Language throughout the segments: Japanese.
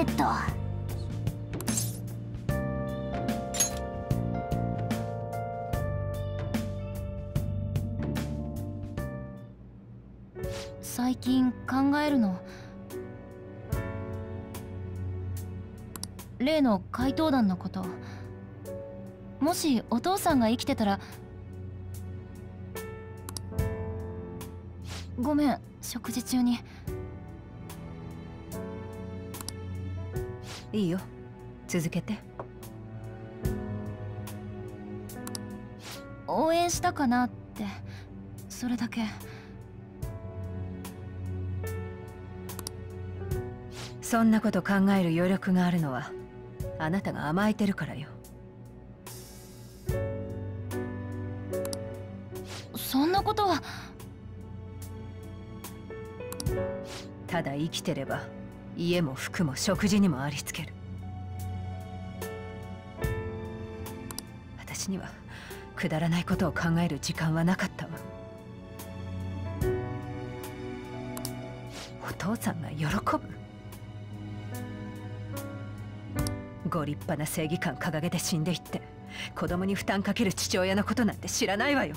えっと。最近考えるの。例の怪盗団のこと。もしお父さんが生きてたら。ごめん食事中に。いいよ。続けて。応援したかなって。それだけ。そんなこと考える余力があるのはあなたが甘えてるからよ。そんなことは。ただ生きてれば家も服も食事にもありつける。私にはくだらないことを考える時間はなかったわ。お父さんが喜ぶ。ご立派な正義感掲げて死んでいって子供に負担かける父親のことなんて知らないわよ。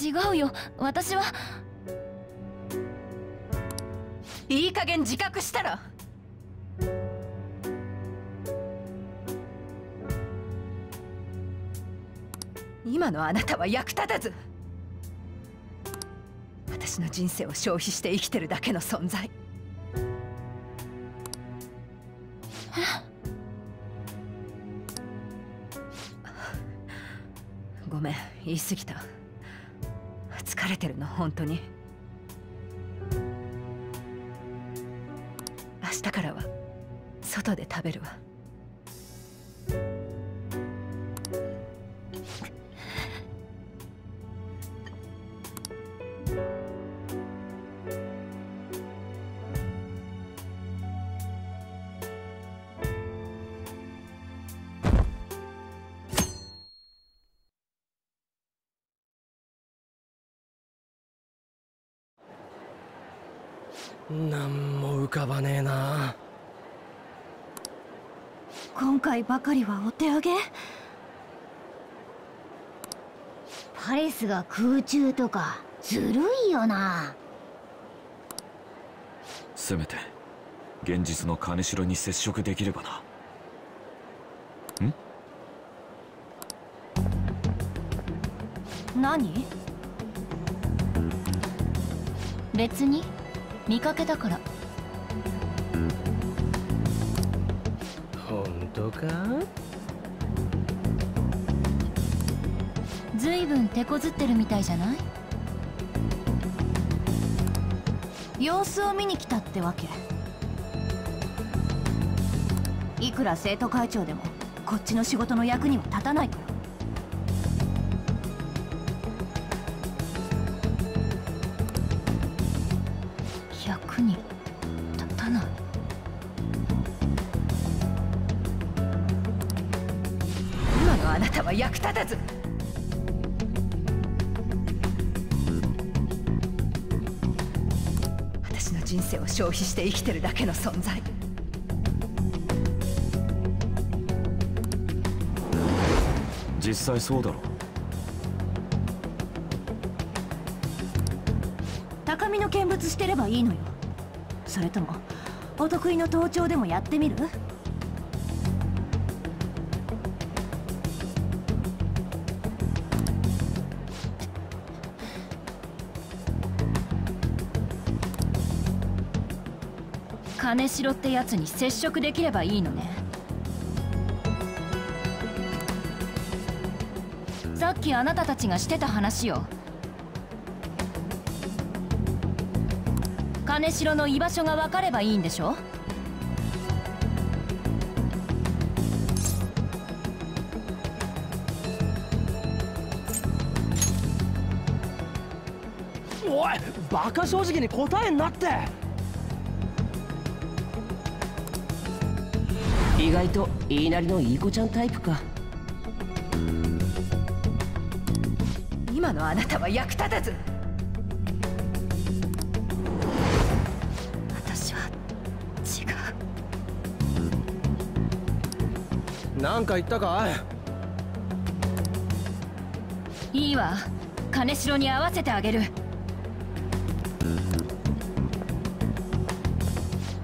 違うよ。私は。いい加減自覚したら今のあなたは役立たず。私の人生を消費して生きてるだけの存在。ごめん言い過ぎた。疲れてるの本当に。明日からは外で食べるわ。も浮かばねえな。今回ばかりはお手上げ？パレスが空中とかずるいよな。せめて現実の金城に接触できればな。何？別に見かけたから。本当か？ずいぶん手こずってるみたいじゃない？様子を見に来たってわけ。いくら生徒会長でもこっちの仕事の役には立たないから役立たず。私の人生を消費して生きてるだけの存在。実際そうだろ高みの見物してればいいのよ。それともお得意の盗聴でもやってみる？金城ってやつに接触できればいいのね。さっきあなたたちがしてた話よ。金城の居場所が分かればいいんでしょ？おいバカ正直に答えんなって。意外と言いなりのいい子ちゃんタイプか。今のあなたは役立たず。私は違う。何か言ったか？いいわ。金城に合わせてあげる。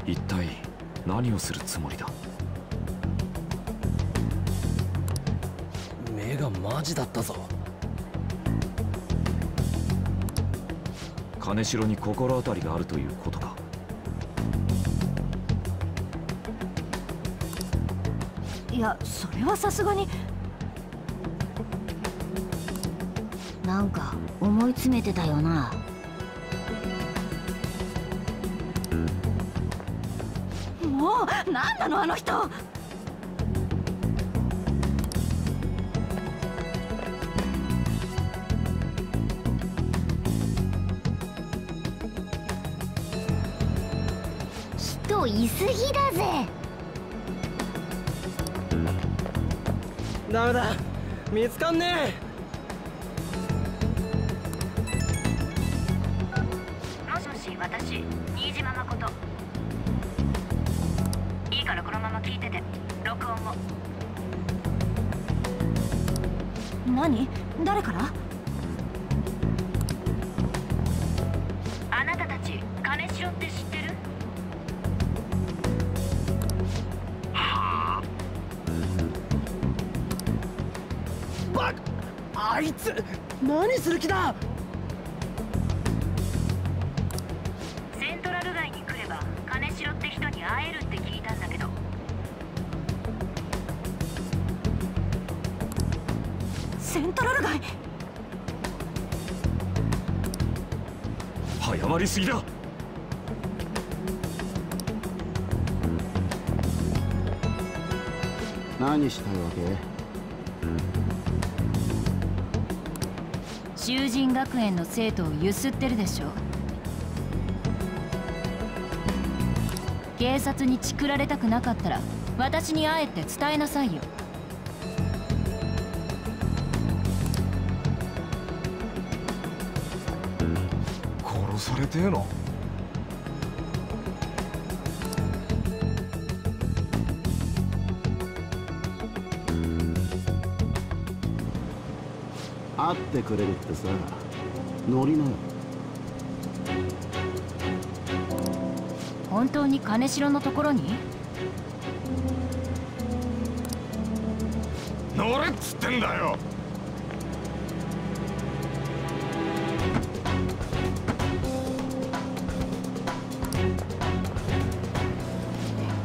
一体何をするつもりだ？マジだったぞ。金城に心当たりがあるということか。いやそれはさすがに。なんか思い詰めてたよな。もう何なのあの人人いすぎだぜ。ダメだ。見つかんねもしもし私新島誠。いいからこのまま聞いてて録音を。何？誰から？あいつ何する気だ？セントラル街に来れば金城って人に会えるって聞いたんだけど。セントラル街？早まりすぎだ。何したいわけ？囚人学園の生徒をゆすってるでしょ。警察にチクられたくなかったら私に会えって伝えなさいよ。殺されてえの？会ってくれるってさノリなよ。本当に金城のところに？乗れっつってんだよ。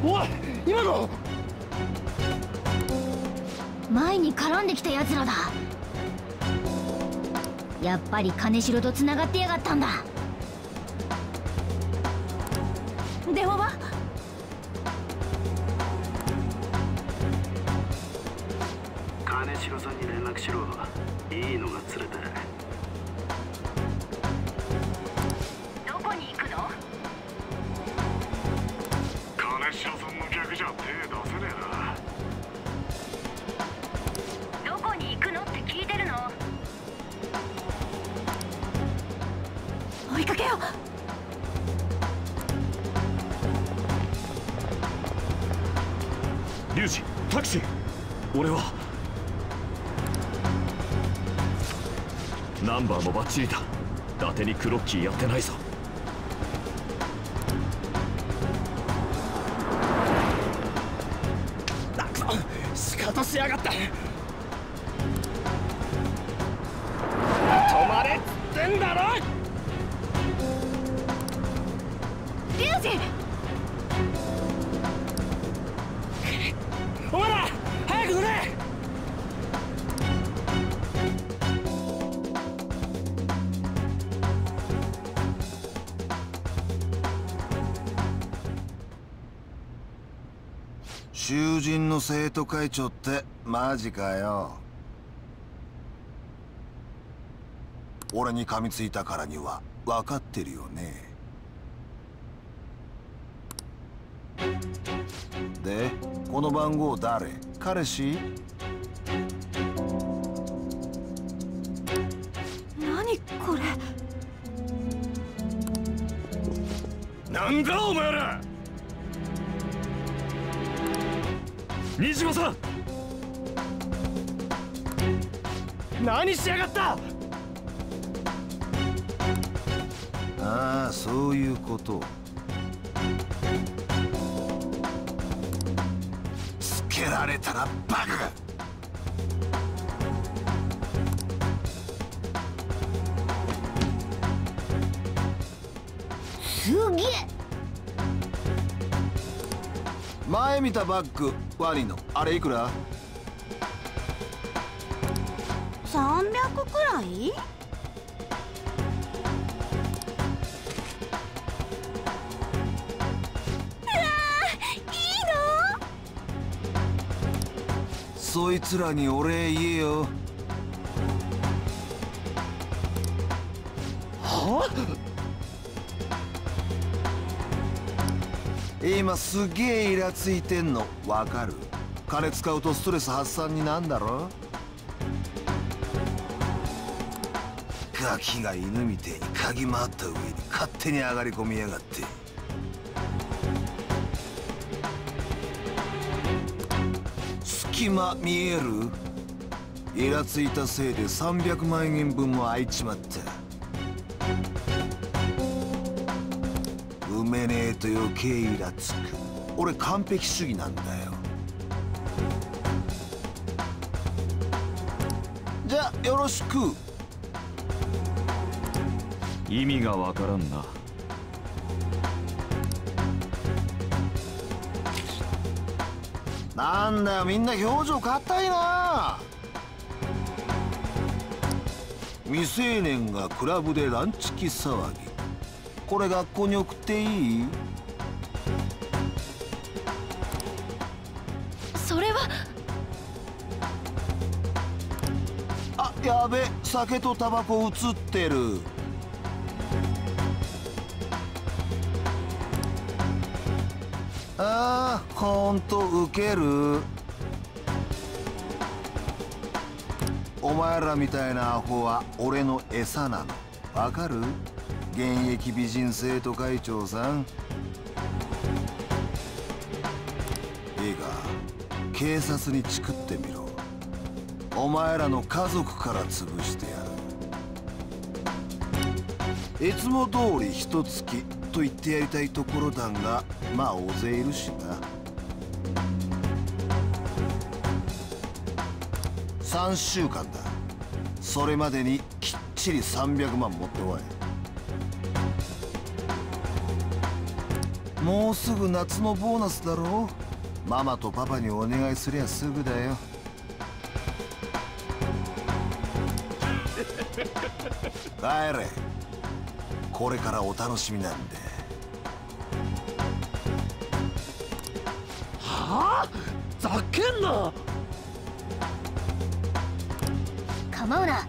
おい今の。前に絡んできた奴らだやっぱり金城とつながってやがったんだ。ーもバッチリだ。伊達にクロッキーやってないぞ。だ。くそ仕方しやがった止まれっつってんだろ。リュウジ囚人の生徒会長ってマジかよ。俺に噛みついたからには分かってるよね。でこの番号誰？彼氏？何これ？なんだお前ら虹子さん。何しやがった。ああそういうこと。つけられたらバカすげえ。前見たバッグワニの？あれいくら？300くらい？そいつらにお礼言えよ。は？今すげえイラついてんの。わかる。金使うとストレス発散になんだろ？ガキが犬みてえに嗅ぎ回った上に勝手に上がり込みやがって。隙間見える？イラついたせいで300万円分も空いちまった。埋めねえと余計イラつく。俺完璧主義なんだよ。じゃあよろしく。意味がわからんな。なんだよみんな表情硬いな。未成年がクラブでランチキ騒ぎこれ学校に送っていい？それは。あやべ酒とタバコ映ってる。あーほんとウケる。お前らみたいなアホは俺の餌なの。わかる？現役美人生徒会長さん。いいか警察にチクってみろ。お前らの家族から潰してやる。いつも通り一月と言ってやりたいところだがまあ大勢いるしな。3週間だ。それまでにきっちり300万持ってこい。もうすぐ夏のボーナスだろ。ママとパパにお願いすりゃすぐだよ。帰れ。これからお楽しみなんで。はあ？ざけんな。構うな。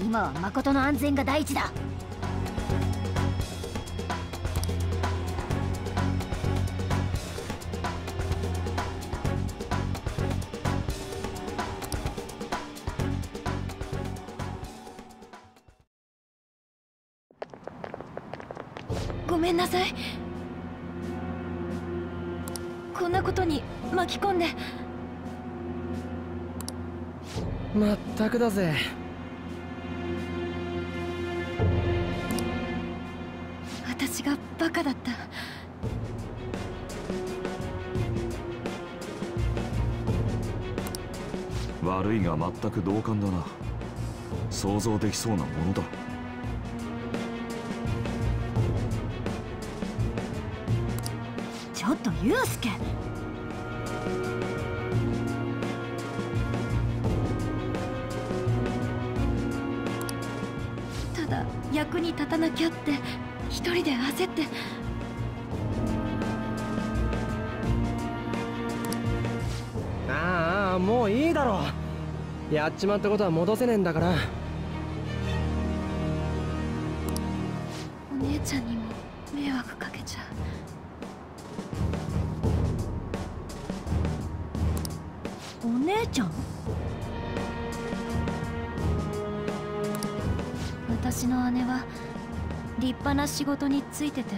今は誠の安全が第一だごめんなさい。こんなことに巻き込んで。まったくだぜ。私がバカだった。悪いが全く同感だな。想像できそうなものだユウスケ。ただ役に立たなきゃって一人で焦って。ああもういいだろやっちまったことは戻せねえんだから。な仕事についてて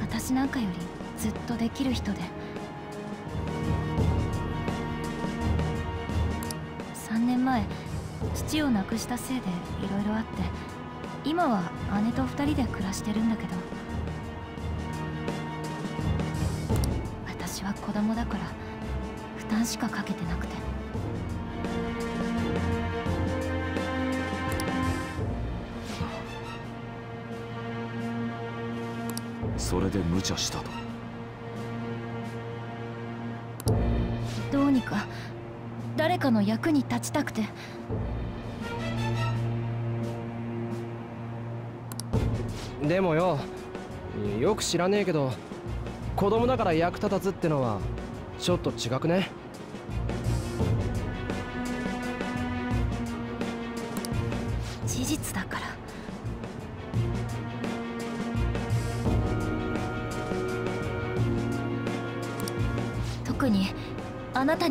私なんかよりずっとできる人で。3年前父を亡くしたせいで色々あって今は姉と二人で暮らしてるんだけど私は子供だから負担しかかけてなくて。それで無茶したと。どうにか誰かの役に立ちたくて。でもよよく知らねえけど子供だから役立たずってのはちょっと違くね？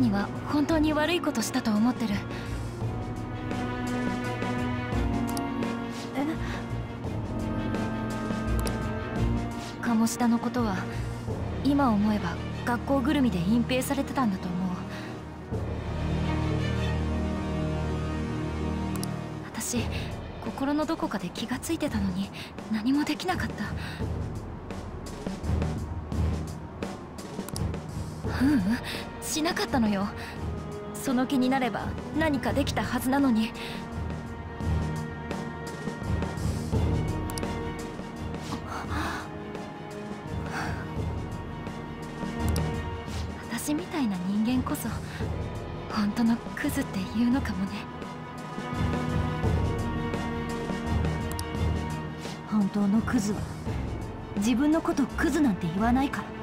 には本当に悪いことしたと思ってる。え？鴨志田のことは今思えば学校ぐるみで隠蔽されてたんだと思う。私心のどこかで気がついてたのに何もできなかった。うう？んしなかったのよ。その気になれば何かできたはずなのに。私みたいな人間こそ本当のクズって言うのかもね。本当のクズは自分のことクズなんて言わないから。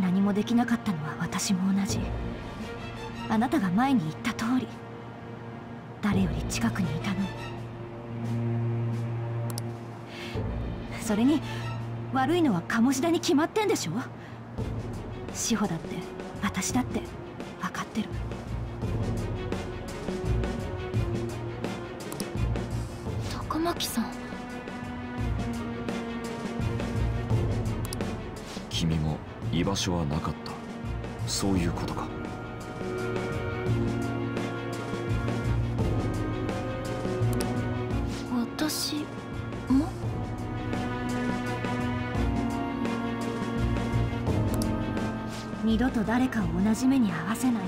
何もできなかったのは私も同じ。あなたが前に言った通り。誰より近くにいたの。それに悪いのは鴨志田に決まってんでしょ？志保だって私だって。君も居場所はなかった。そういうことか。私も？二度と誰かを同じ目に合わせない。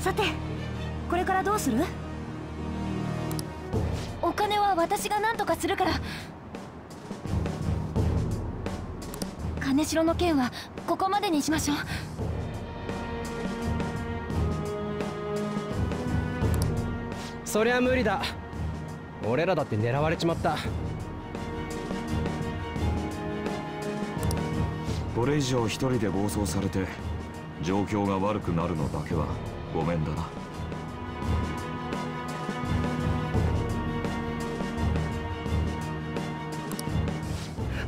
さてこれからどうする？は私が何とかするから。金城の件はここまでにしましょう。そりゃ無理だ。俺らだって狙われちまった。これ以上一人で暴走されて状況が悪くなるのだけはごめんだな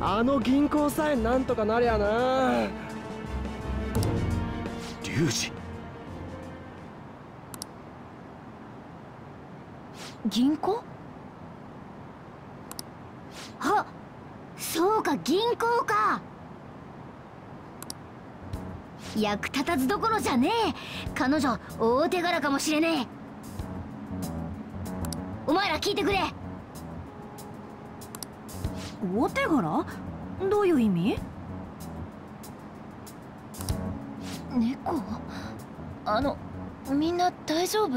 あの銀行さえなんとかなりゃな。リュウジ銀行？あそうか銀行か。役立たずどころじゃねえ。彼女大手柄かもしれねえ。お前ら聞いてくれ大手柄？どういう意味？猫？あのみんな大丈夫？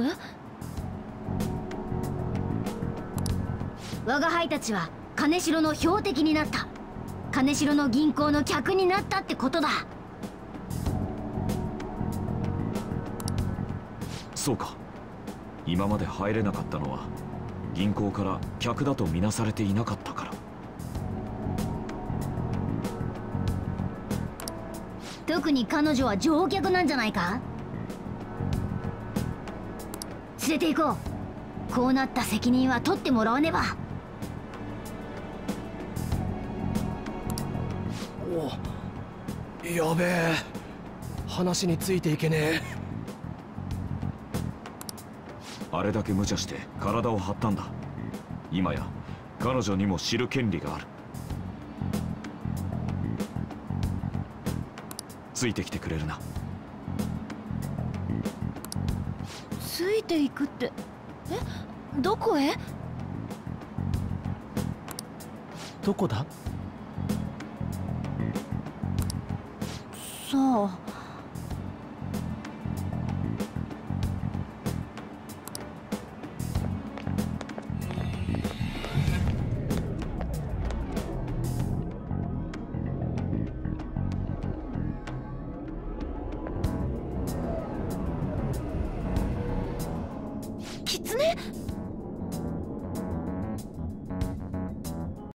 我が輩たちは金城の標的になった。金城の銀行の客になったってことだ。そうか。今まで入れなかったのは銀行から客だとみなされていなかったから。特に彼女は乗客なんじゃないか？連れて行こう。こうなった責任は取ってもらわねば。おやべえ。話についていけねえ。あれだけ無茶して体を張ったんだ。今や彼女にも知る権利があるついてきてくれるな。ついていくって。え？どこへ？どこだ？さあ